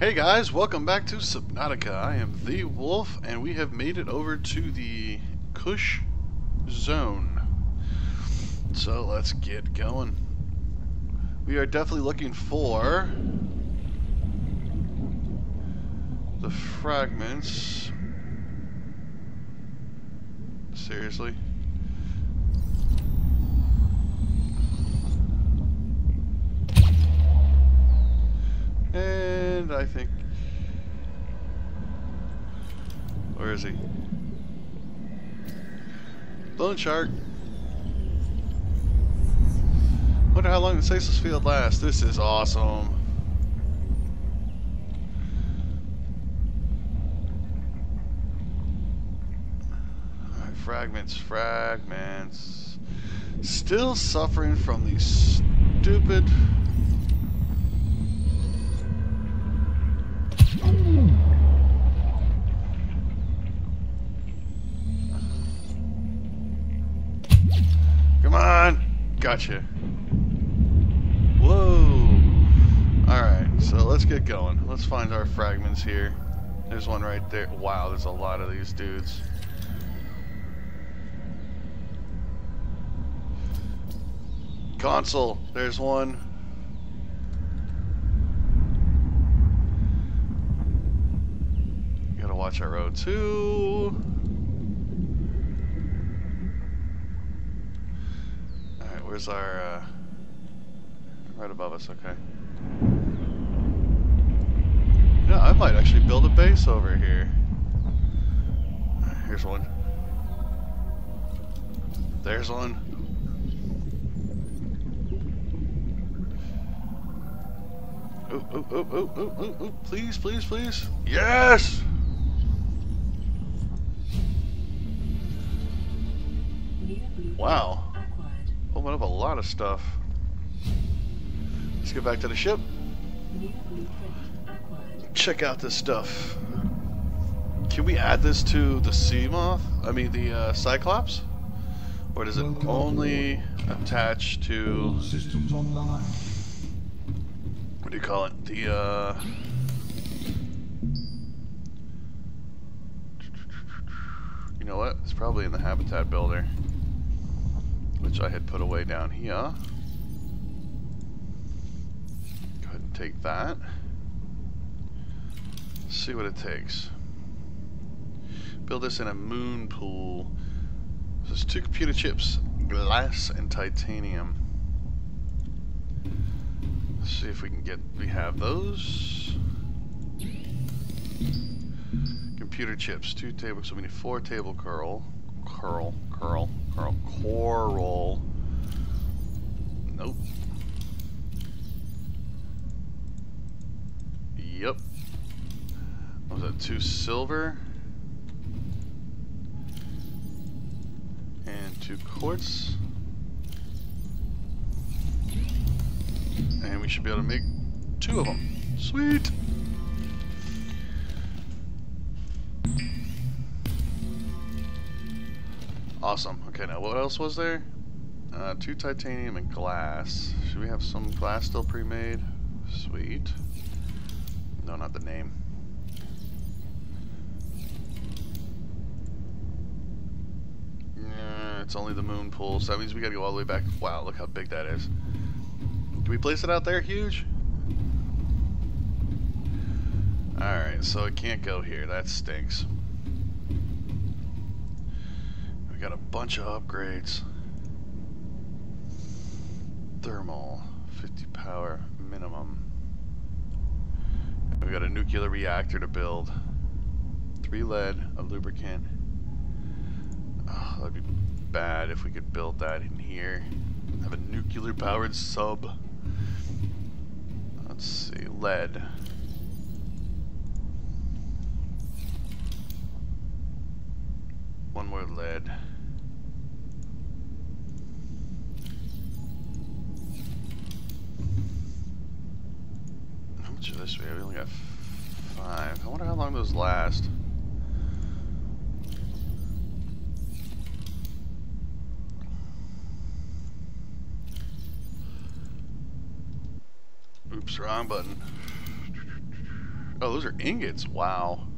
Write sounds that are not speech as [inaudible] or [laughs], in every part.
Hey guys, welcome back to Subnautica. I am the Wolf, and we have made it over to the Kush Zone. So let's get going. We are definitely looking for the fragments. Seriously? And I think... Where is he? Bone Shark. Wonder how long the stasis field lasts. This is awesome. Alright, fragments, fragments. Still suffering from these stupid Come on! Gotcha. Whoa! Alright, so let's get going. Let's find our fragments here. There's one right there. Wow, there's a lot of these dudes. Console, there's one. Gotta watch our road too. Alright, where's our, uh, right above us, okay. Yeah, I might actually build a base over here. Here's one. There's one. Oh, oh, oh, oh, oh, oh, oh, please, please, please. Yes! Wow. Open up a lot of stuff. Let's get back to the ship. Check out this stuff. Can we add this to the Seamoth? I mean the uh, Cyclops? Or does it only attach to... systems online. What do you call it? The, uh... You know what? It's probably in the habitat builder. Which I had put away down here. Go ahead and take that. See what it takes. Build this in a moon pool. This is two computer chips, glass and titanium. Let's see if we can get, we have those. Computer chips, two table, so we need four table coral, curl, curl, curl, coral. Nope. Yep. Was that, two silver? And two quartz. And we should be able to make two of them. Sweet! Awesome. Okay, now what else was there? Uh, two titanium and glass. Should we have some glass still pre-made? Sweet. No, not the name. Yeah, it's only the moon pool, so that means we gotta go all the way back. Wow, look how big that is. Can we place it out there huge? Alright, so it can't go here. That stinks. We got a bunch of upgrades. Thermal, 50 power minimum. And we got a nuclear reactor to build. Three lead, a lubricant. Oh, that'd be bad if we could build that in here. Have a nuclear powered sub. Let's see, lead. One more lead. Much of this? We only got five. I wonder how long those last. Oops, wrong button. Oh, those are ingots. Wow.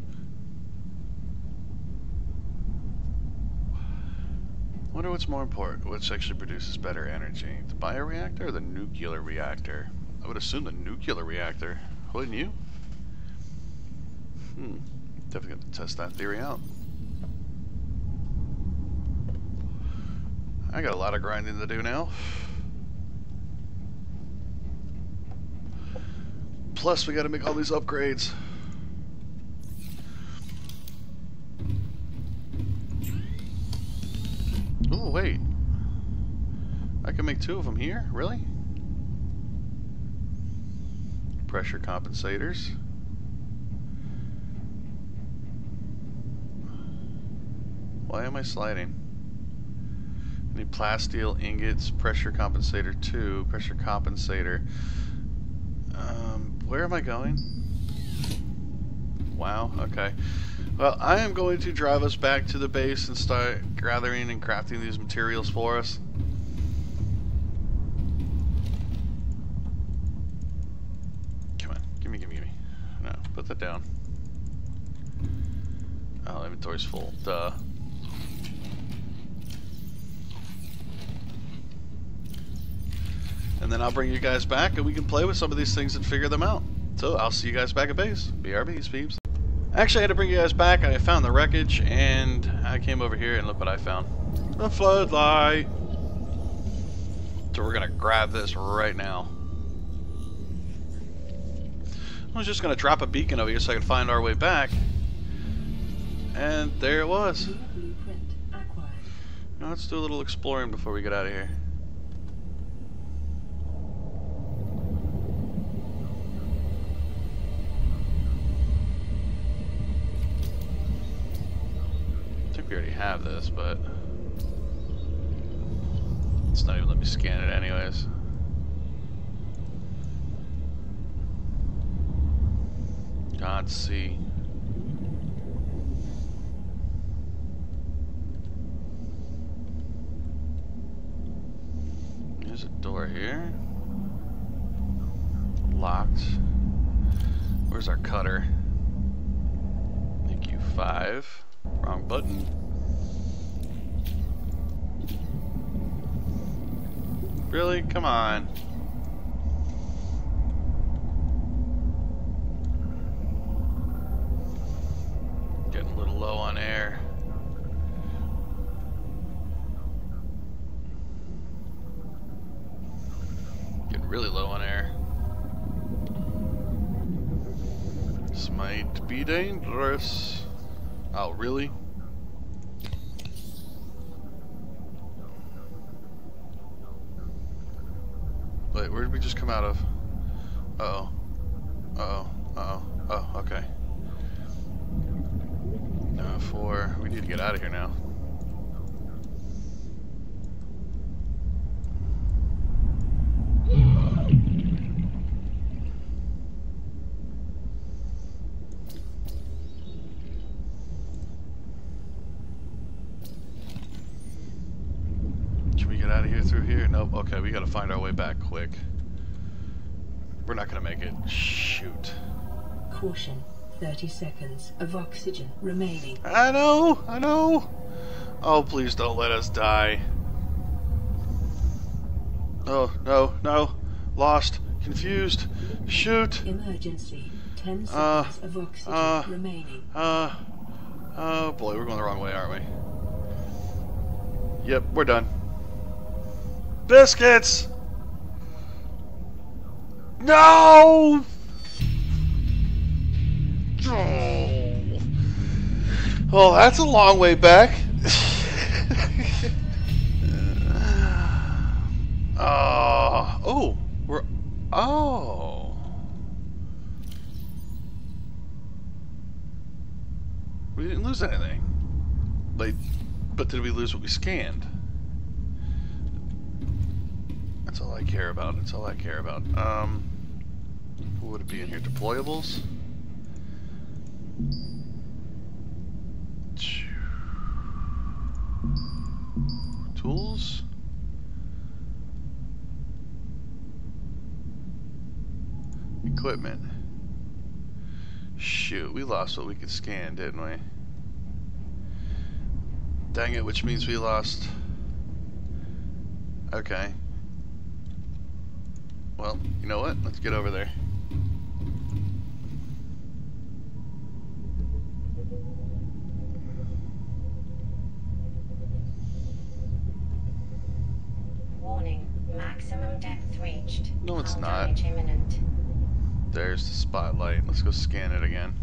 Wonder what's more important. Which actually produces better energy? The bioreactor or the nuclear reactor? I would assume the nuclear reactor. Wouldn't you? Hmm. Definitely have to test that theory out. I got a lot of grinding to do now. Plus, we got to make all these upgrades. Oh, wait. I can make two of them here? Really? Pressure compensators. Why am I sliding? I need plasteel ingots, pressure compensator 2, pressure compensator. Um, where am I going? Wow, okay. Well, I am going to drive us back to the base and start gathering and crafting these materials for us. Come on, gimme, gimme, gimme. No, put that down. Oh, inventory's full. Duh. And then I'll bring you guys back and we can play with some of these things and figure them out. So I'll see you guys back at base. BRBs, peeps. Actually, I had to bring you guys back. I found the wreckage and I came over here and look what I found. A floodlight. So we're going to grab this right now. I was just going to drop a beacon over here so I could find our way back. And there it was. Now let's do a little exploring before we get out of here. I think we already have this, but it's not even let me scan it anyways. God see. There's a door here. Locked. Where's our cutter? Thank you, five. Wrong button. Really? Come on. Really low on air. This might be dangerous. Oh, really? Wait, where did we just come out of? Uh oh. Uh oh. Uh oh. Oh, okay. Uh, four. We need to get out of here now. through here? Nope. Okay, we gotta find our way back quick. We're not gonna make it. Shoot. Caution. 30 seconds of oxygen remaining. I know, I know. Oh, please don't let us die. Oh, no, no. Lost. Confused. Shoot. Emergency. 10 uh, seconds uh, of oxygen uh, remaining. Uh, oh boy, we're going the wrong way, aren't we? Yep, we're done. Biscuits! No! Oh, well, that's a long way back. [laughs] uh, oh, we're oh. We didn't lose anything. But did we lose what we scanned? That's all I care about. That's all I care about. Um, what would it be in here? Deployables? Tools? Equipment. Shoot, we lost what we could scan, didn't we? Dang it, which means we lost... Okay. Well, you know what? Let's get over there. Warning, maximum depth reached. No, it's Hull not. There's the spotlight. Let's go scan it again.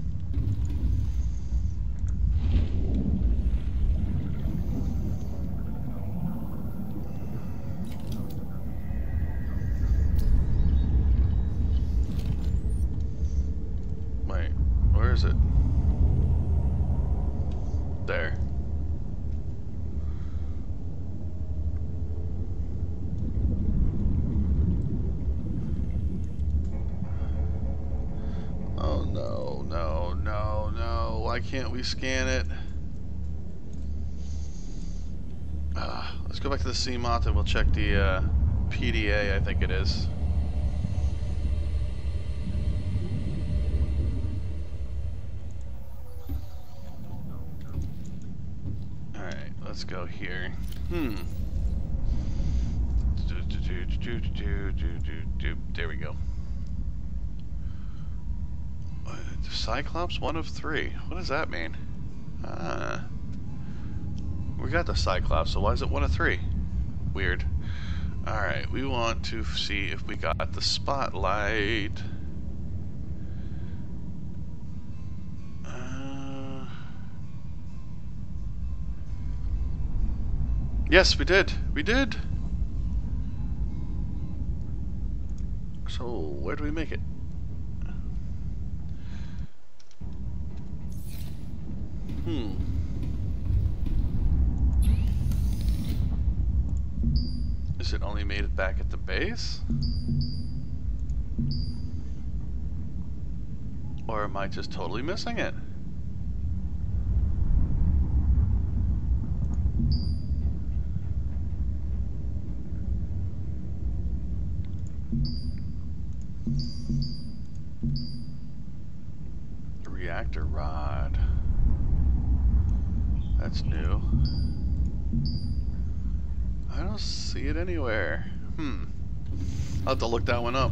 Wait, where is it? There. Oh no, no, no, no. Why can't we scan it? Uh, let's go back to the Seamoth and we'll check the uh, PDA, I think it is. Alright, let's go here. Hmm. There we go. Uh, Cyclops, one of three. What does that mean? Ah. We got the Cyclops, so why is it one of three? Weird. Alright, we want to see if we got the spotlight. Uh, yes, we did. We did. So, where do we make it? Hmm. Is it only made it back at the base? Or am I just totally missing it? See it anywhere. Hmm. I'll have to look that one up.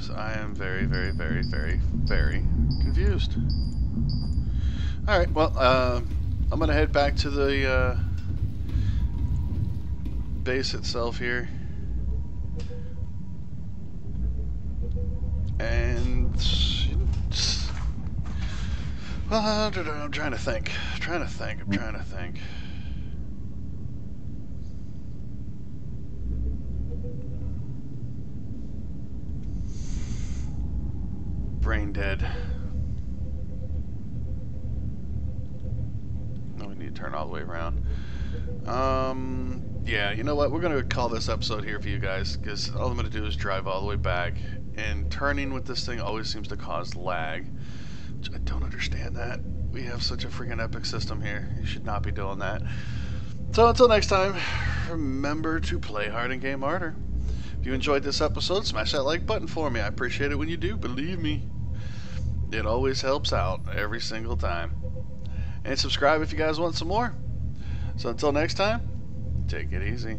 So I am very, very, very, very, very confused. Alright, well, uh, I'm going to head back to the uh, base itself here. And... Well, I'm trying to think. I'm trying to think. I'm trying to think. Brain dead. No, we need to turn all the way around. Um, yeah, you know what? We're going to call this episode here for you guys because all I'm going to do is drive all the way back. And turning with this thing always seems to cause lag. Which I don't understand that. We have such a freaking epic system here. You should not be doing that. So until next time, remember to play hard and game harder. If you enjoyed this episode, smash that like button for me. I appreciate it when you do, believe me. It always helps out every single time. And subscribe if you guys want some more. So until next time, take it easy.